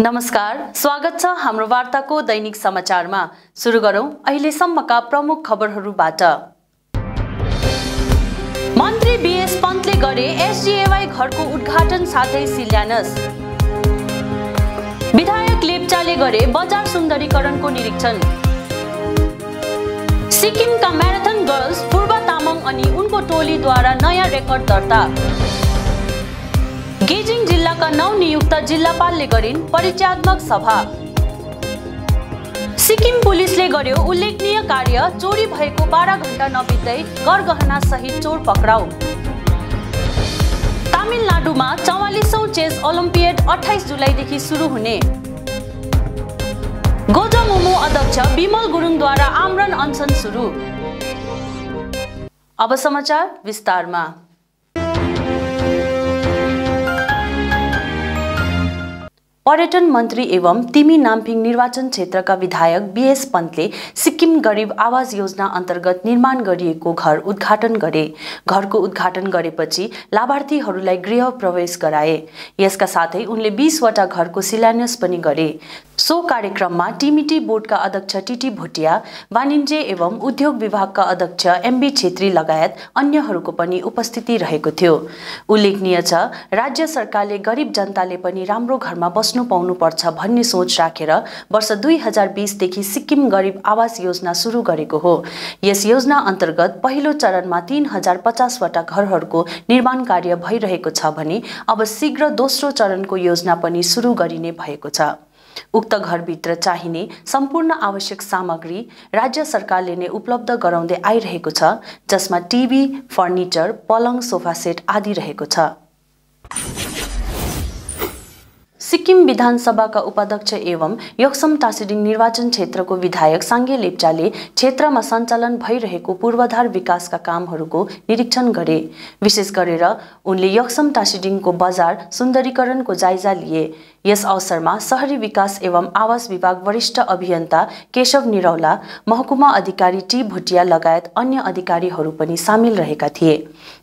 नमस्कार स्वागत छ हाम्रो वार्ताको दैनिक समाचारमा। सुरु गरौँ अहिलेसम्मका प्रमुख खबरहरूबाट। मन्त्री बिएस पन्तले गरे एसडिएवाई घरको उद्घाटन साथै शिलान्यास। विधायक लेप्चाले गरे बजार सुन्दरीकरणको निरीक्षण। सिक्किमका म्याराथन गर्ल्स पूर्व तामाङ अनि उनको टोलीद्वारा नयाँ रेकर्ड दर्ता। गेजिङ जिल्लाका नवनियुक्त जिल्लापालले गरिन् परिचयात्मक सभा। सिक्किम पुलिसले गर्यो उल्लेखनीय कार्य चोरी भएको बाह्र घण्टा नबित्दै गरगहना सहित चोर पक्राउ। तामिलनाडुमा चौवालिसौँ चेस ओलम्पियड अठाइस जुलाईदेखि सुरु हुने। गोजमुमु अध्यक्ष विमल गुरुङद्वारा आमरण अनसन सुरु। अब समाचार विस्तारमा। पर्यटन मन्त्री एवं तिमी नाम्फिङ निर्वाचन क्षेत्रका विधायक बिएस पन्तले सिक्किम गरिब आवास योजना अन्तर्गत निर्माण गरिएको घर उद्घाटन गरे। घरको उद्घाटन गरेपछि लाभार्थीहरूलाई गृह प्रवेश गराए। यसका साथै उनले बिसवटा घरको शिलान्यास पनि गरे। सो कार्यक्रममा टिमिटी बोर्डका अध्यक्ष टिटी भोटिया वाणिज्य एवं उद्योग विभागका अध्यक्ष एमबी छेत्री लगायत अन्यहरूको पनि उपस्थिति रहेको थियो। उल्लेखनीय छ राज्य सरकारले गरिब जनताले पनि राम्रो घरमा बस्नु पाउनुपर्छ भन्ने सोच राखेर वर्ष दुई हजार बिसदेखि सिक्किम गरिब आवास योजना सुरु गरेको हो। यस योजना अन्तर्गत पहिलो चरणमा तीन हजार पचासवटा घरहरूको निर्माण कार्य भइरहेको छ भने अब शीघ्र दोस्रो चरणको योजना पनि सुरु गरिने भएको छ। उक्त घरभित्र चाहिने सम्पूर्ण आवश्यक सामग्री राज्य सरकारले नै उपलब्ध गराउँदै आइरहेको छ जसमा टिभी फर्निचर पलङ सोफा सेट आदि रहेको छ। सिक्किम विधानसभाका उपाध्यक्ष एवं योक्सम टासिडिङ निर्वाचन क्षेत्रको विधायक साङ्गे लेप्चाले क्षेत्रमा सञ्चालन भइरहेको पूर्वाधार विकासका कामहरूको निरीक्षण गरे। विशेष गरेर उनले योक्सम टासिडिङको बजार सुन्दरीकरणको जायजा लिए। यस अवसरमा सहरी विकास एवं आवास विभाग वरिष्ठ अभियन्ता केशव निरौला महकुमा अधिकारी टी भुटिया लगायत अन्य अधिकारीहरू पनि सामेल रहेका थिए।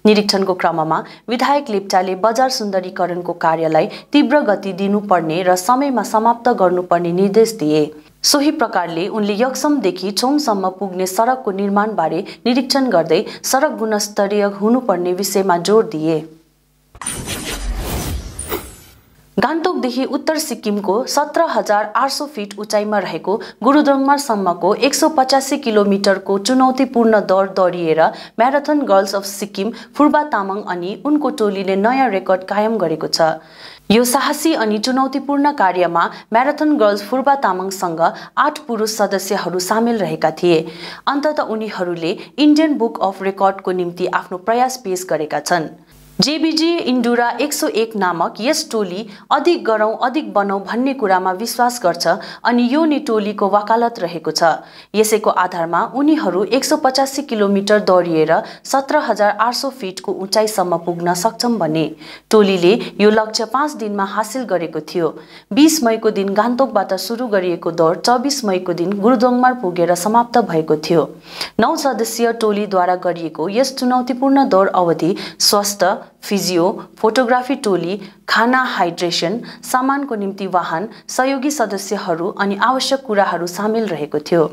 निरीक्षणको क्रममा विधायक लेप्चाले बजार सुन्दरीकरणको कार्यलाई तीव्र गति दिनुपर्ने र समयमा समाप्त गर्नुपर्ने निर्देश दिए। सोही प्रकारले उनले यक्समदेखि चोङसम्म पुग्ने सडकको निर्माणबारे निरीक्षण गर्दै सडक गुणस्तरीय हुनुपर्ने विषयमा जोड दिए। गान्तोकदेखि उत्तर सिक्किमको सत्र हजार आठ सौ फिट उचाइमा रहेको गुरुदोङमारसम्मको एक सौ पचासी किलोमिटरको चुनौतीपूर्ण दौड दौडिएर marathon girls of Sikkim Phurba Tamang अनि उनको टोलीले नयाँ रेकर्ड कायम गरेको छ। यो साहसी अनि चुनौतीपूर्ण कार्यमा म्याराथन गर्ल्स फुर्बा तामाङसँग आठ पुरुष सदस्यहरू सामेल रहेका थिए। अन्तत उनीहरूले इन्डियन बुक अफ रेकर्डको निम्ति आफ्नो प्रयास पेश गरेका छन्। जेबिजी इन्डुरा एक सौ एक नामक यस टोली अधिक गरौँ अधिक बनौँ भन्ने कुरामा विश्वास गर्छ अनि यो नै टोलीको वकालत रहेको छ। यसैको आधारमा उनीहरू एक सौ पचासी किलोमिटर दौडिएर सत्र हजार आठ सौ फिटको उचाइसम्म पुग्न सक्षम बने टोलीले यो लक्ष्य पाँच दिनमा हासिल गरेको थियो। बिस मईको दिन गान्तोकबाट सुरु गरिएको दौड चौबिस मईको दिन गुरुदोङमार पुगेर समाप्त भएको थियो। नौ सदस्यीय टोलीद्वारा गरिएको यस चुनौतीपूर्ण दौड अवधि स्वस्थ फिजियो फोटोग्राफी टोली खाना हाइड्रेसन सामानको निम्ति वाहन सहयोगी सदस्यहरू अनि आवश्यक कुराहरू सामेल रहेको थियो।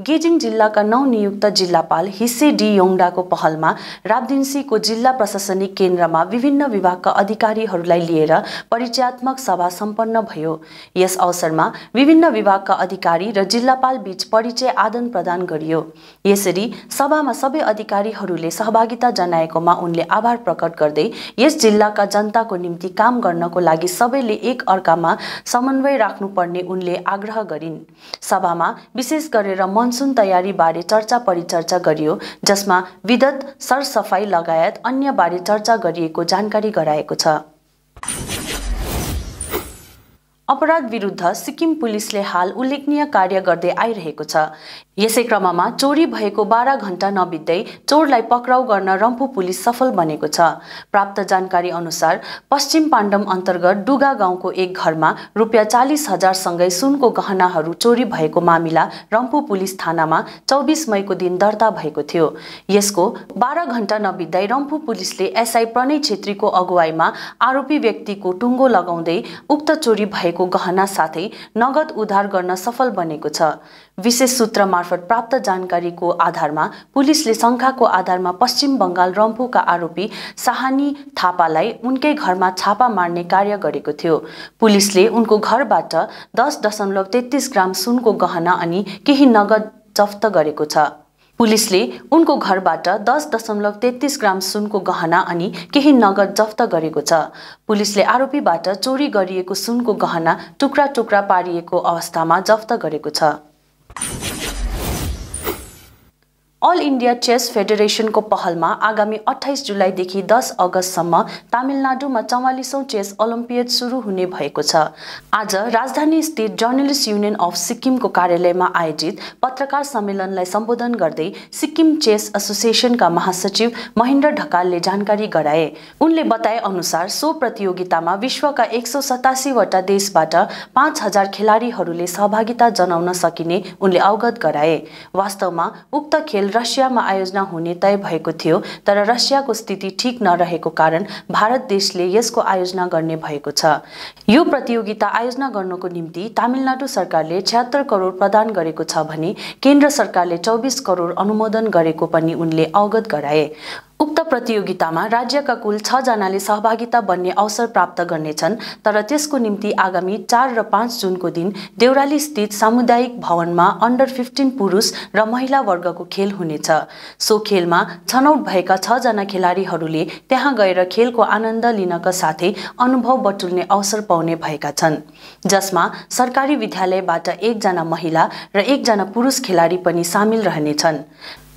गेजिङ जिल्लाका नवनियुक्त जिल्लापाल हिस्से डी योङडाको पहलमा राबदिन्सीको जिल्ला प्रशासनिक केन्द्रमा विभिन्न विभागका अधिकारीहरूलाई लिएर परिचयात्मक सभा सम्पन्न भयो। यस अवसरमा विभिन्न विभागका अधिकारी र जिल्लापाल बीच परिचय आदान प्रदान गरियो। यसरी सभामा सबै अधिकारीहरूले सहभागिता जनाएकोमा उनले आभार प्रकट गर्दै यस जिल्लाका जनताको निम्ति काम गर्नको लागि सबैले एक अर्कामा समन्वय राख्नुपर्ने उनले आग्रह गरिन्। सभामा विशेष गरेर मनसुन तयारीबारे चर्चा परिचर्चा गरियो जसमा विदत सरसफाई लगायत अन्यबारे चर्चा गरिएको जानकारी गराएको छ। अपराध विरुद्ध सिक्किम पुलिसले हाल उल्लेखनीय कार्य गर्दै आइरहेको छ। यसै क्रममा चोरी भएको बाह्र घण्टा नबित्दै चोरलाई पक्राउ गर्न रम्फू पुलिस सफल बनेको छ। प्राप्त जानकारी अनुसार पश्चिम पाण्डम अन्तर्गत डुगा गाउँको एक घरमा रुपियाँ चालिस हजारसँगै सुनको गहनाहरू चोरी भएको मामिला रम्फू पुलिस थानामा चौबिस मईको दिन दर्ता भएको थियो। यसको बाह्र घण्टा नबित्दै रम्फू पुलिसले एसआई प्रणय छेत्रीको अगुवाईमा आरोपी व्यक्तिको टुङ्गो लगाउँदै उक्त चोरी भएको भएको गहना साथै नगद उद्धार गर्न सफल बनेको छ। विशेष सूत्र मार्फत प्राप्त जानकारीको आधारमा पुलिसले शङ्काको आधारमा पश्चिम बङ्गाल रम्फूका आरोपी साहानी थापालाई उनकै घरमा छापा मार्ने कार्य गरेको थियो। पुलिसले उनको घरबाट दस दशमलव तेत्तिस ग्राम सुनको गहना अनि केही नगद जफ्त गरेको छ। पुलिसले उनको घरबाट दस दशमलव तेत्तिस ग्राम सुनको गहना अनि केही नगद जफ्त गरेको छ। पुलिसले आरोपीबाट चोरी गरिएको सुनको गहना टुक्रा टुक्रा पारिएको अवस्थामा जफ्त गरेको छ। अल इन्डिया चेस फेडरेसनको पहलमा आगामी अठाइस जुलाईदेखि दस अगस्तसम्म तामिलनाडुमा चौवालिसौँ चेस ओलम्पियड सुरु हुने भएको छ। आज राजधानी स्थित जर्नलिस्ट युनियन अफ सिक्किमको कार्यालयमा आयोजित पत्रकार सम्मेलनलाई सम्बोधन गर्दै सिक्किम चेस एसोसिएसनका महासचिव महेन्द्र ढकालले जानकारी गराए। उनले बताए अनुसार सो प्रतियोगितामा विश्वका एक सौ सतासीवटा देशबाट पाँच हजार खेलाडीहरूले सहभागिता जनाउन सकिने उनले अवगत गराए। वास्तवमा उक्त खेल रसियामा आयोजना हुने तय भएको थियो तर रसियाको स्थिति ठिक नरहेको कारण भारत देशले यसको आयोजना गर्ने भएको छ। यो प्रतियोगिता आयोजना गर्नको निम्ति तामिलनाडु सरकारले छ्यात्तर करोड प्रदान गरेको छ भने केन्द्र सरकारले चौबिस करोड अनुमोदन गरेको पनि उनले अवगत गराए। उक्त प्रतियोगितामा राज्यका कुल छजनाले सहभागिता बन्ने अवसर प्राप्त गर्नेछन् तर त्यसको निम्ति आगामी चार र पाँच जुनको दिन देउराली स्थित सामुदायिक भवनमा अन्डर फिफ्टिन पुरुष र महिला वर्गको खेल हुनेछ। सो खेलमा छनौट भएका छजना खेलाडीहरूले त्यहाँ गएर खेलको आनन्द लिनका साथै अनुभव बटुल्ने अवसर पाउने भएका छन्। जसमा सरकारी विद्यालयबाट एकजना महिला र एकजना पुरुष खेलाडी पनि सामेल रहनेछन्।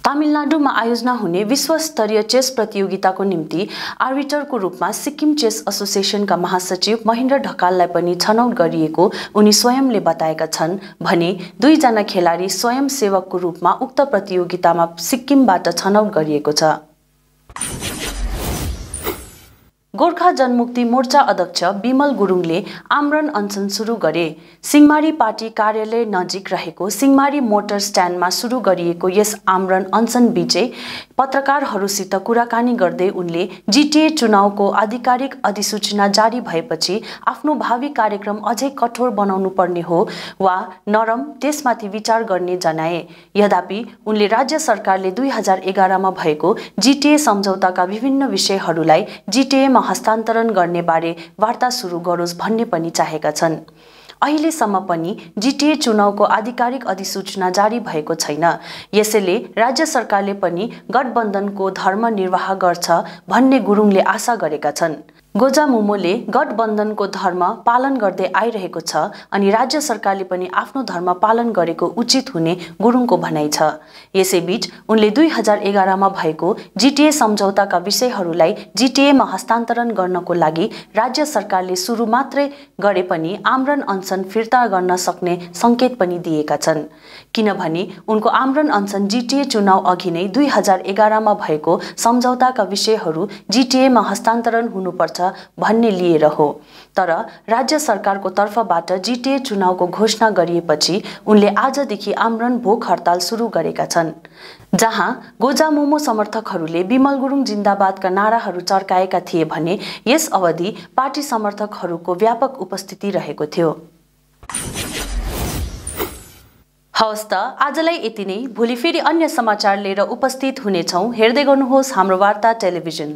तामिलनाडुमा आयोजना हुने विश्वस्तरीय चेस प्रतियोगिताको निम्ति आर्बिटरको रूपमा सिक्किम चेस एसोसिएसनका महासचिव महेन्द्र ढकाललाई पनि छनौट गरिएको उनी स्वयंले बताएका छन् भने दुईजना खेलाडी स्वयंसेवकको रूपमा उक्त प्रतियोगितामा सिक्किमबाट छनौट गरिएको छ। गोर्खा जनमुक्ति मोर्चा अध्यक्ष विमल गुरुङले आमरण अनसन सुरु गरे। सिंहमारी पार्टी कार्यालय नजिक रहेको सिंहमारी मोटर स्ट्यान्डमा सुरु गरिएको यस आमरण अनसन बिचै पत्रकारहरूसित कुराकानी गर्दै उनले जिटिए चुनावको आधिकारिक अधिसूचना जारी भएपछि आफ्नो भावी कार्यक्रम अझै कठोर बनाउनु पर्ने हो वा नरम त्यसमाथि विचार गर्ने जनाए। यद्यपि उनले राज्य सरकारले दुई हजार एघारमा भएको जिटिए सम्झौताका विभिन्न विषयहरूलाई जिटिएमा हस्तान्तरण गर्ने बारे वार्ता सुरु गरोस् भन्ने पनि चाहेका छन्। अहिलेसम्म पनि जिटिए चुनावको आधिकारिक अधिसूचना जारी भएको छैन। यसैले राज्य सरकारले पनि गठबन्धनको धर्म निर्वाह गर्छ भन्ने गुरुङले आशा गरेका छन्। गोजा मोमोले गठबन्धनको धर्म पालन गर्दै आइरहेको छ अनि राज्य सरकारले पनि आफ्नो धर्म पालन गरेको उचित हुने गुरुङको भनाइ छ। यसैबीच उनले दुई हजार एघारमा भएको जिटिए सम्झौताका विषयहरूलाई जिटिएमा हस्तान्तरण गर्नको लागि राज्य सरकारले सुरु मात्रै गरे पनि आमरण अनसन फिर्ता गर्न सक्ने सङ्केत पनि दिएका छन्। किनभने उनको आमरण अनसन जिटिए चुनाव अघि नै दुई हजार एघारमा भएको सम्झौताका विषयहरू जिटिएमा हस्तान्तरण हुनुपर्छ भन्ने लिएर हो। तर राज्य सरकारको तर्फबाट जिटिए चुनावको घोषणा गरिएपछि उनले आजदेखि आमरण भोक हडताल सुरु गरेका छन् जहाँ गोजा मोमो समर्थकहरूले विमल गुरुङ जिन्दाबादका नाराहरू चर्काएका थिए भने यस अवधि पार्टी समर्थकहरूको व्यापक उपस्थिति रहेको थियो। हवस् त आजलाई यति नै। भोलि फेरि अन्य समाचार लिएर उपस्थित हुनेछौँ। हेर्दै गर्नुहोस् हाम्रो वार्ता टेलिभिजन।